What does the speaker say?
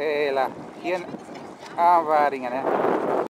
hela Ah, aanvaringen. ne.